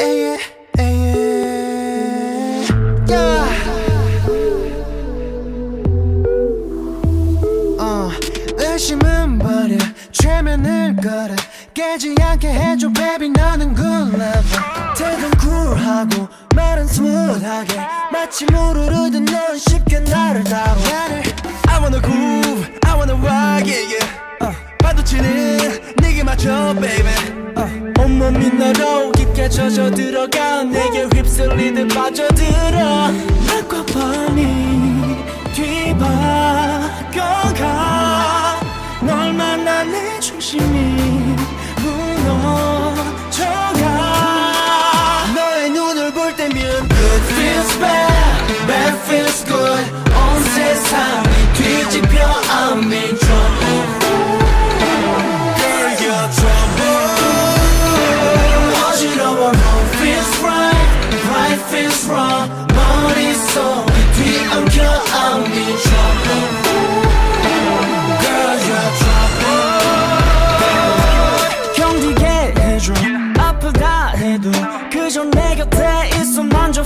야 어, 버려. 최면을 걸어. 깨지 않게 해줘 baby. 너는 good 태도는 쿨하고 말은 스무하게. 마치 물 흐르듯 넌 쉽게 나를 다뤄. I wanna groove I wanna 파도 치는 네게 맞춰 baby. 어, 온몸이 너로 깊게 젖어 들어가 내게 휩쓸리듯 빠져들어. 낮과 밤이 뒤바꿔가. 널 만나 내 중심이 무너져가. 너의 눈을 볼 때면 Good feels bad, bad feels good. 온 세상이 뒤집혀 I'm in feels right, right feels wrong 머릿속이 뒤엉켜 I'm in trouble Girl you're trouble 견디게 해줘 아프다 해도 그저 내 곁에 있어 만져